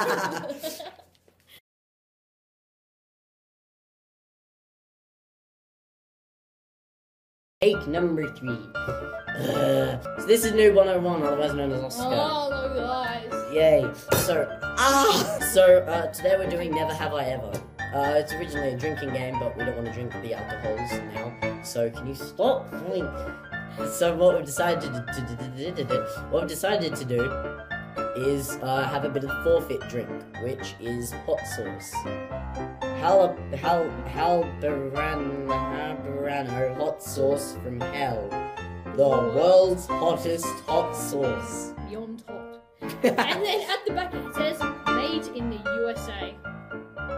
Take number three. Ugh. So this is Noob101, otherwise known as Oscar. oh, look guys. Yay. So, ah! So, uh, today we're doing Never Have I Ever. Uh, it's originally a drinking game, but we don't want to drink the alcohols now. So, can you stop. So, what we've decided to, to what we've decided to do is uh, have a bit of forfeit drink, which is hot sauce. Hal, hal, hot sauce from hell. The world's hottest hot sauce. Beyond hot. and then at the back it says made in the USA.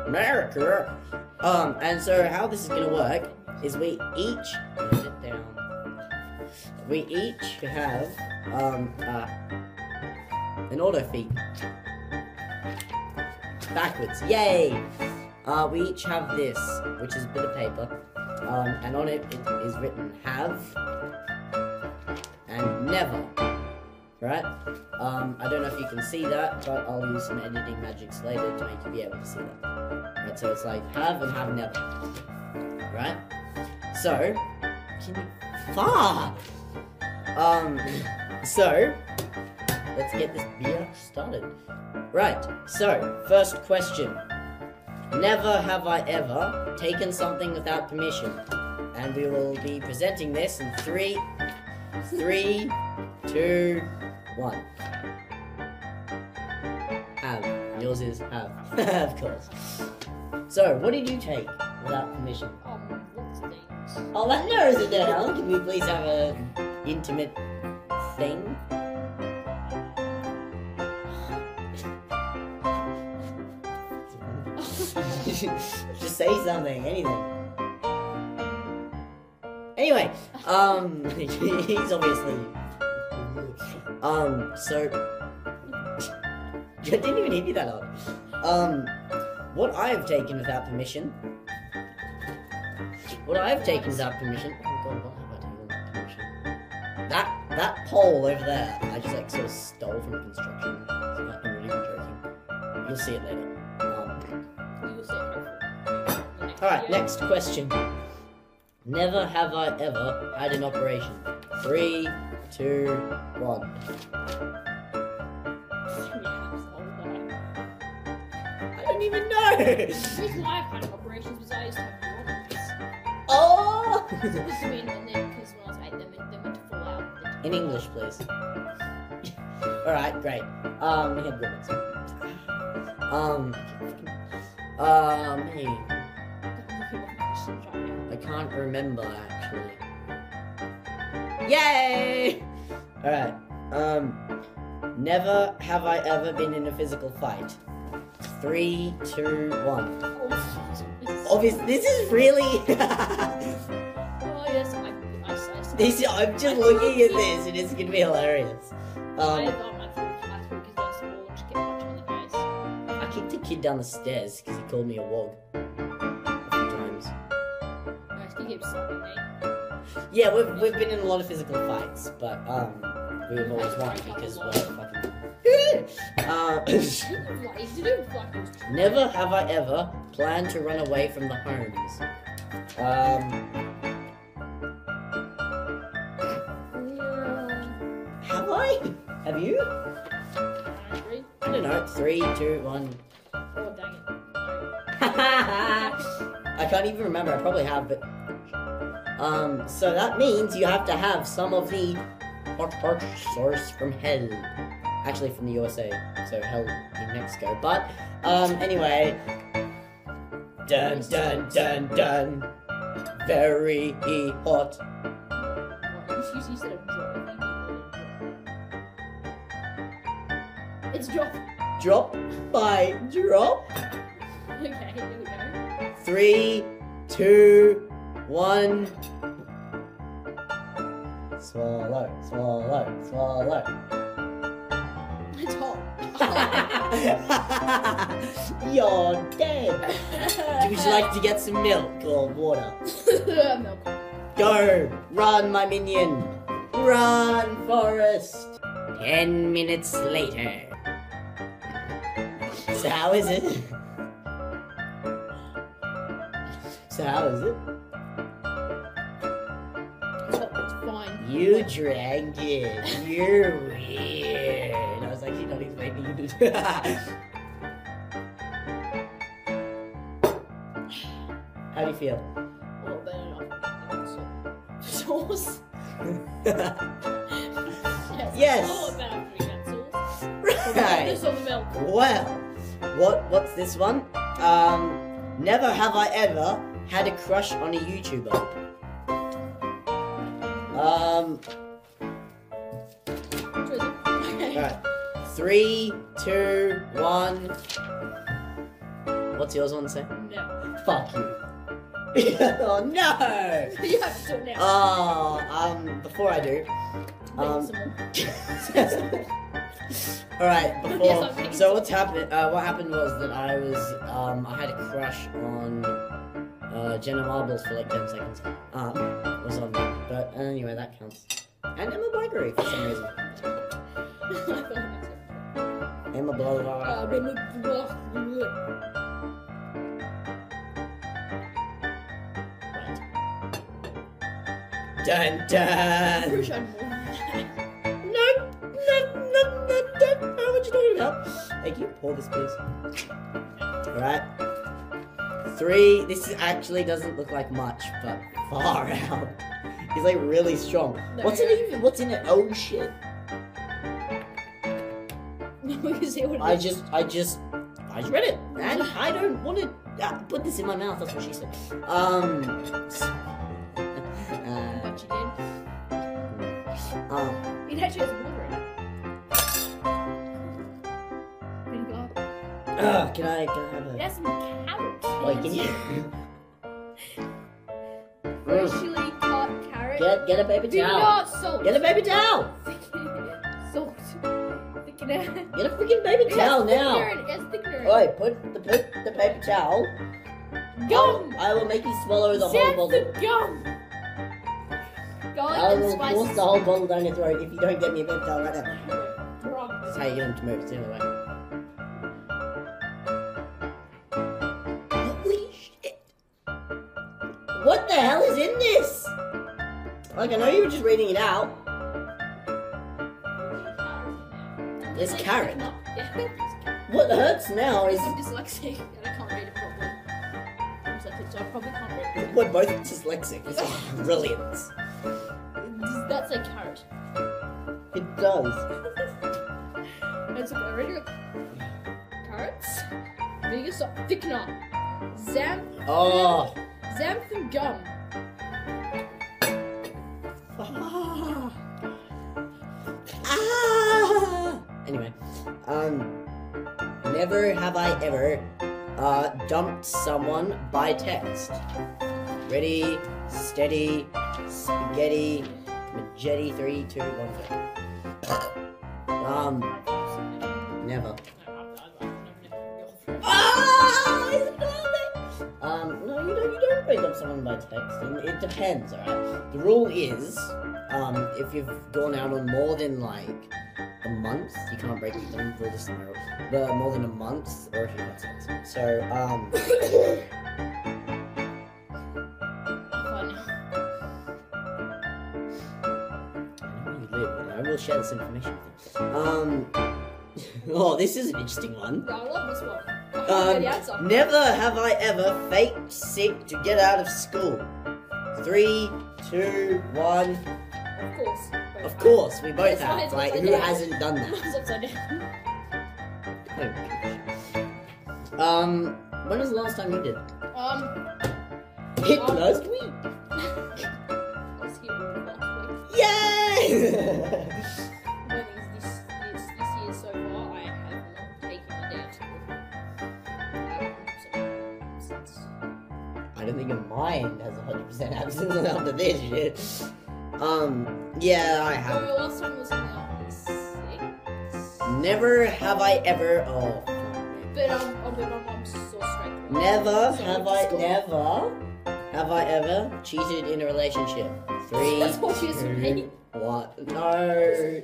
America. Um, and so how this is gonna work is we each sit down. We each have um uh, an auto feed. Backwards, yay! Uh, we each have this, which is a bit of paper, um, and on it it is written have and never. Right? Um, I don't know if you can see that, but I'll use some editing magics later to make you be able to see that. Right, so it's like have and have never. Right? So, can you fuck? Um, so let's get this beer started. Right, so first question. Never have I ever taken something without permission. And we will be presenting this in three, three, two, one. Have. Yours is have. of course. So, what did you take without permission? Um, lots of things. Oh, that narrows it down. Can we please have a intimate thing? Just say something, anything. Anyway, um, he's obviously, um, so, I didn't even hit you that hard. Um, what I have taken without permission what I've taken without permission. Oh god, what have I taken without permission? That that pole over there, I just like sort of stole from construction. So I'm really joking. You'll see it later. Alright, next question. Never have I ever had an operation. Three, two, one. I don't even know! The reason I've had operations was I used to have neurons. oh! So what do you mean when they, because when I was eight, they meant, they meant to fall out. In English, please. Alright, great. Um, we had ribbons. Um, um, hey, can't remember actually. Yay! Alright, um, never have I ever been in a physical fight. Three, two, one. Oh, Obvious, this is really. oh yes, I, I, I, this, I'm just looking at this and it's gonna be hilarious. Um, thought my favorite class because that's the ball and just get punched on the face. I kicked a kid down the stairs because he called me a wog. Yeah, we've, we've been in a lot of physical fights, but um, we've always won because we're fucking. uh, What you to do? Fucking never have I ever planned to run away from the homes. Um, have I? Have you? I don't know. Three, two, one. Oh dang it. I can't even remember. I probably have, but um. So that means you have to have some of the hot hot source from hell. Actually, from the USA. So hell in Mexico. But um. Anyway. Dun dun dun dun. Very hot. What, you just you said a drop. You mean more than drop. It's drop. Drop by drop. Okay, here we go. Three, two, one. Swallow, swallow, swallow. It's hot. You're dead. Would you like to get some milk or water? Milk. Go! Run, my minion! Run, Forrest! Ten minutes later. So how is it? So how is it? You drank it. You're weird. I was like actually not expecting you to do How do you feel? Well, better not. Sauce. yes. Yes. Oh, better that sauce. right. This on the milk. Well, what what's this one? Um, never have I ever had a crush on a YouTuber. Um, Okay. right. Three, two, one. What's yours one say? No. Fuck you. oh no! you have to do it now. Oh, um, before I do, um. All right. Before, Yes, so what's happened? Uh, what happened was that I was, um, I had a crush on uh, Jenna Marbles for like ten seconds. Um, was on that, but anyway, that counts. And Emma Blackery for some reason. Emma blah. Uh. Dun dun. pretty sure I'm more than that. No, no, no, no, don't know what you're talking about. Hey, can you pour this, please? Alright. Three. This actually doesn't look like much, but far out. He's like really strong. No, What's yeah. it even? What's in it? Oh shit. we can see what it I just, I just, I just read it. And I don't want to uh, put this in my mouth. That's what she said. Um. uh, But you did. um. It actually has water in it. Uh, can I, can I have It a? has some carrots. Wait, can you? Get, get a paper Do towel. not. Get a paper towel. Thickener. Get a freaking paper It towel now. in it, It has thickener. in it. Oi, put the put the paper towel. Gum. I will make you swallow the whole Zap bottle. the gum. Garlic I will force the whole bottle down your throat if you don't get me a paper towel right now. That's how you get them to move. It's the only way. Holy shit! What the hell is in this? Like I know you were just reading it out. There's Like, carrot. Yeah. What hurts now is I'm dyslexic and I can't read it properly. I'm dyslexic, so I probably can't read it. we're both dyslexic. Is brilliant. That's a carrot. It does. It's a regular carrots. Vinegar salt thickener. Zam Oh. xanthan gum. Never have I ever uh, dumped someone by text. Ready, steady, spaghetti, majetti, three, two, one. Um, never. Ah. Um, no, you don't. You don't break up someone by texting. It depends, alright. The rule is, um, if you've gone out on more than like a month, you can't break up them. Rule this tomorrow. But more than a month, or if you've got. So, um, I know where you live, and I will share this information with you. Um, oh, this is an interesting one. I love this one. Um. Never have I ever faked sick to get out of school. Three, two, one. Of course. Of course, we both have. Like, who hasn't done that? Mine's upside down. Um, when was the last time you did? Um, Hit Um, last week. Was here last week. Yay! Um. I don't think your mind has 100% absence after this shit. Um, yeah, I have. the last was six. Never have I ever. Oh. But um, oh, but my mom's so straight. Never So have I never have I ever cheated in a relationship. Three, That's what she was two, saying. No,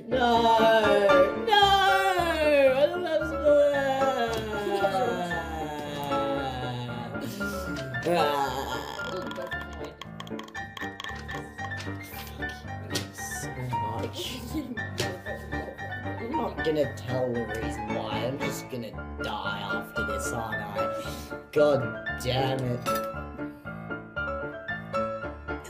no, no! Gonna tell the reason why. I'm just gonna die after this, aren't I? God damn it.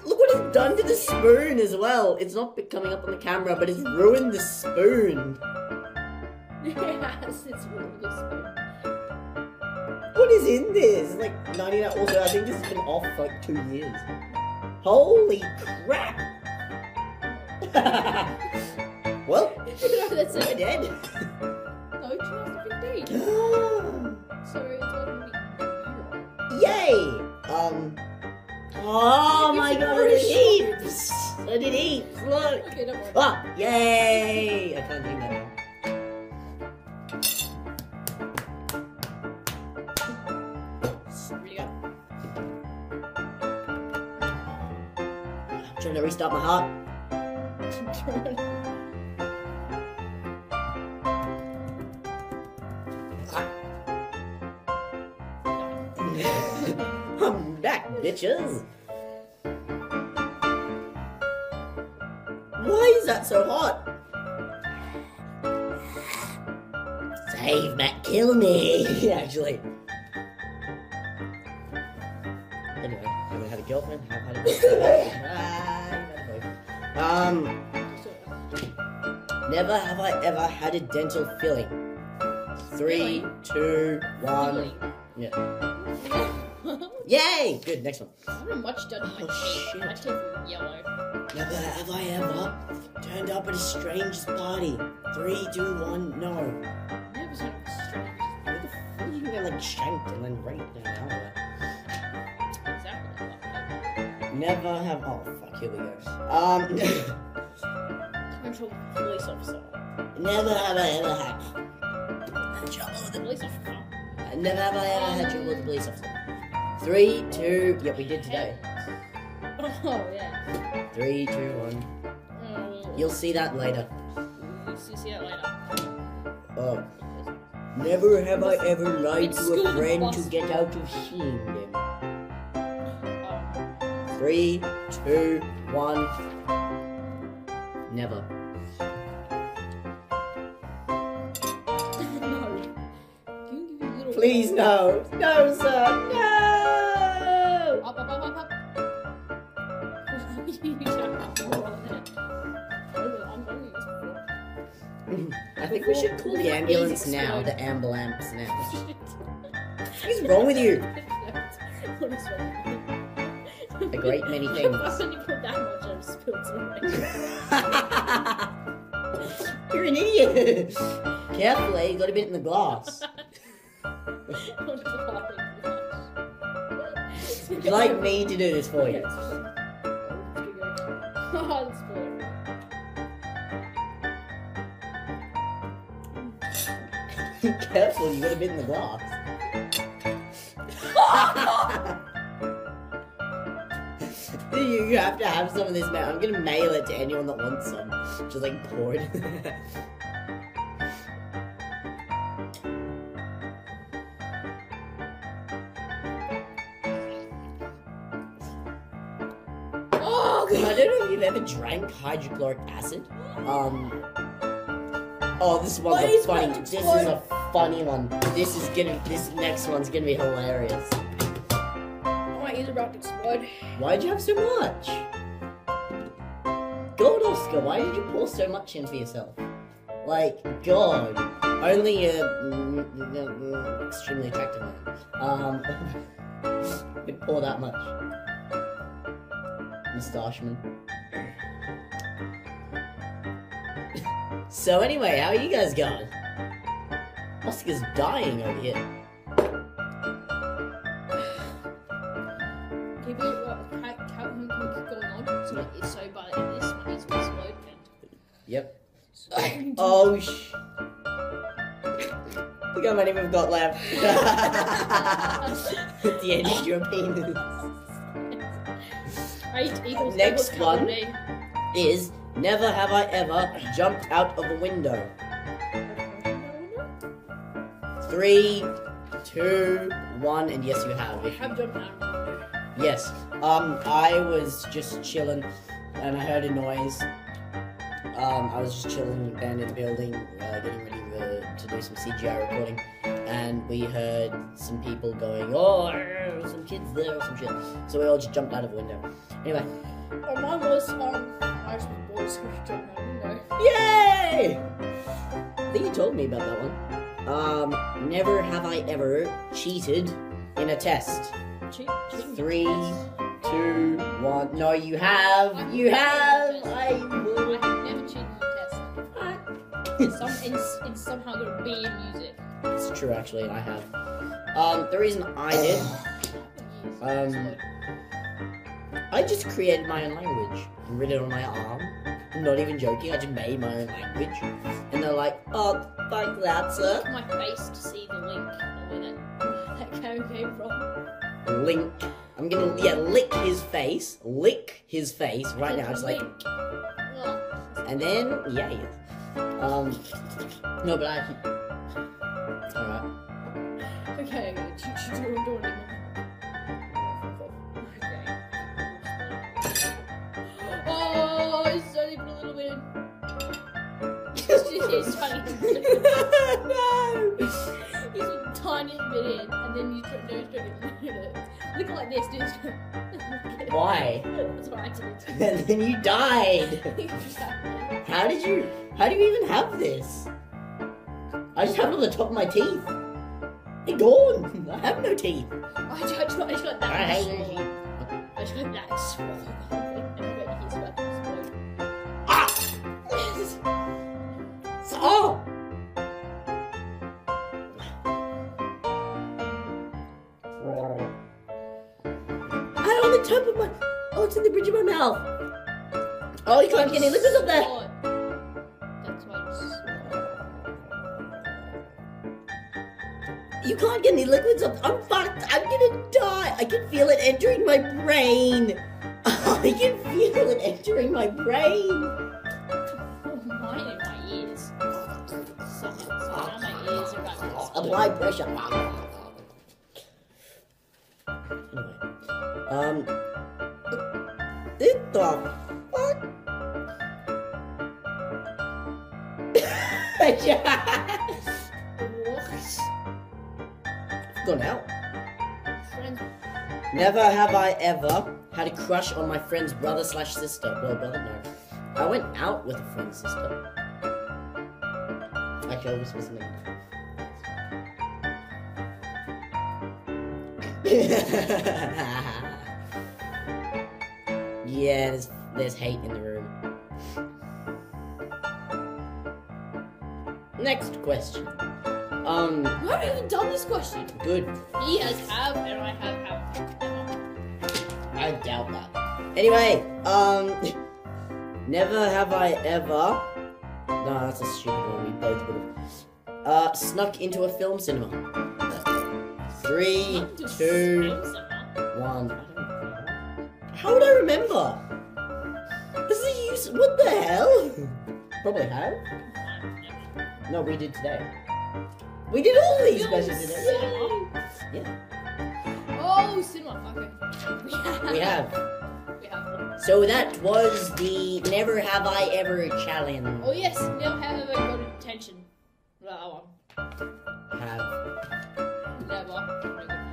Look what it's done to the spoon as well. It's not coming up on the camera, but it's ruined the spoon. yes, it's really good spoon. What is in this? Like 99. Also, I think this has been off for like two years. Holy crap! well, no, that's I'm it. dead. No, 2015. So it's going to be Yay! Um. Oh my god, it shit. heaps! It heaps! Look! Okay, don't worry. Ah! Yay! I can't do that now. Good. trying to restart my heart. I'm back, bitches! Why is that so hot? Save Matt, kill me! Actually. Anyway, I haven't had a girlfriend, have had a boyfriend. You've had a boyfriend. Um, never have I ever had a dental filling. Three, two, one. Yeah. Yay! Good, next one. I haven't much done my Oh, shit. My teeth are yellow. Never have I ever turned up at a stranger's party. Three, two, one, no. Never seen a strange. What the fuck? You can get like shanked and then raped and all that. Exactly. Never have. Oh fuck, here we go. Um, Control police officer. never have I ever had trouble with the police officer. Never have I ever had trouble with the police officer. Three, two. Yep, we did today. Oh yeah. Three, two, one. Oh, You'll see that later. You'll see that later. Oh. Never have I ever lied It's to a friend to get out of seeing them. Oh. Three, two, one. Never. no. Can you give me a little Please no. No, sir. No. We should call the ambulance now. The ambulance now. What is wrong with you? what is wrong? A great many things. when you put that much, I just spilled something. You're an idiot. Carefully, eh? you got a bit in the glass. Would you like me to do this for you? Careful, you got have been in the glass. you, you have to have some of this now. I'm gonna mail it to anyone that wants some. Just like pour it. Oh, I don't know if you've ever drank hydrochloric acid. Um. Oh, this one's a funny. This is a funny one. This is gonna. This next one's gonna be hilarious. My ears are about to explode. Why'd you have so much? God, Oscar, why did you pour so much in for yourself? Like, God. Only a mm, mm, mm, extremely attractive man um, would pour that much. Moustacheman. so, anyway, how are you guys going? Oscar's dying over here. Keep it, how, how can we keep going on? So, it- so by the this, my ears will. Yep. Oh, sh. Look how many we've got left. The end of your penis. Eight equals Next one. Is never have I ever jumped out of a window. Three, two, one, and yes, you have. I have jumped out of a window. Yes. Um, I was just chilling, and I heard a noise. Um, I was just chilling in the abandoned building, uh, getting ready to, to do some CGI recording, and we heard some people going, "Oh, some kids there or some shit." So we all just jumped out of the window. Anyway, Oh, mine was um, I just so I jumped out the window. yay! I think you told me about that one. Um, never have I ever cheated in a test. Cheat. Three, two, one. No, you have. You have. I I will. have never cheated on a test. It's, some, it's, it's somehow gonna be in music. It's true, actually. I have. Um, the reason I did, Um, I just created my own language and written it on my arm. I'm not even joking. I just made my own language, and they're like, "Oh, fuck that, sir." my face to see the link where that, that code came from. Link. I'm gonna yeah lick his face, lick his face right now. It's like, Link. And then yeah, yeah. Um, no, but I. All right. Okay, you should do it put a little bit in. It's tiny little no. He's a tiny bit in, and then you straight in it. Look like this, dude. Why? That's what I did. And then you died. How did you? How do you even have this? I just have it on the top of my teeth. They're gone. I have no teeth. I just, I just got, I just got that. I hate you. I just got that swallow. Oh! I on the top of my. Oh, it's in the bridge of my mouth. Oh, you can't get any liquids up there. You can't get any liquids up. I'm fucked. I'm gonna die. I can feel it entering my brain. I can feel it entering my brain. Apply pressure. Anyway, um, it the fuck? Gone out. Never have I ever had a crush on my friend's brother slash sister. Well, brother, no. I went out with a friend's sister. Actually, I was supposed to yeah, there's, there's hate in the room. Next question. Um, we haven't even done this question. good. He has have, and I have have. I doubt that. Anyway, um, never have I ever. No, that's a stupid one. We both would have. Uh, snuck into a film cinema. Three, two, one. How would I remember? This is a use. What the hell? Probably have. No, we did today. We did all these questions today. Yeah, Oh, cinema. Okay. We have. we have. So that was the Never Have I Ever challenge. Oh yes, never have I ever got attention. That one. Have.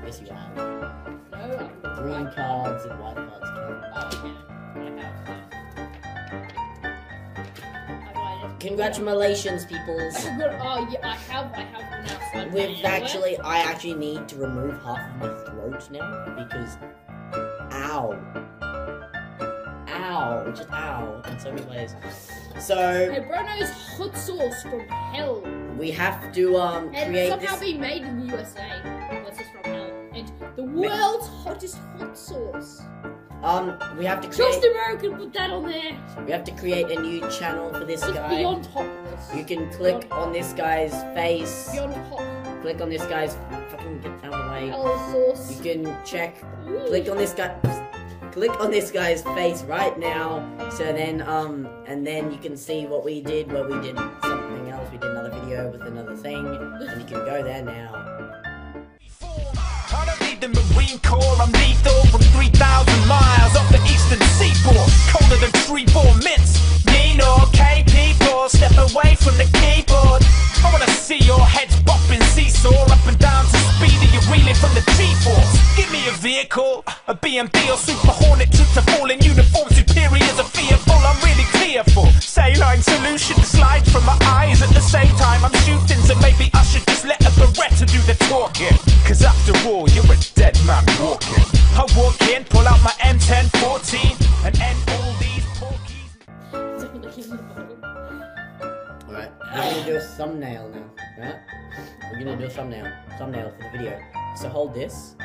Yes you. No. I- Green cards and white cards count. Oh, okay. I have. Have I? Congratulations, peoples. Oh yeah, I have. I have one outside. We've actually, I actually need to remove half of my throat now because, ow, ow, just ow in so many ways. So Hey, bro knows hot sauce from hell, we have to um and create somehow this. being made in the USA. World's hottest hot sauce. Um, we have to create. Just. American put that on there. We have to create a new channel for this It's guy. beyond hotness. You can click on this guy's face. Beyond hot. Click on this guy's fucking get out of the way. Hell sauce. You can check. Click on this guy. Click on this guy's face right now. So then, um, and then you can see what we did. Where we did something else. We did another video with another thing, and you can go there now. The Marine Corps. I'm lethal from 3,000 miles off the eastern seaboard. Colder than freeborn mints. Mean okay, people, step away from the keyboard. I wanna see your heads bopping seesaw up and down to speed. Are you reeling from the G-force? Give me a vehicle, a BMD or Super Hornet troops to fall in this,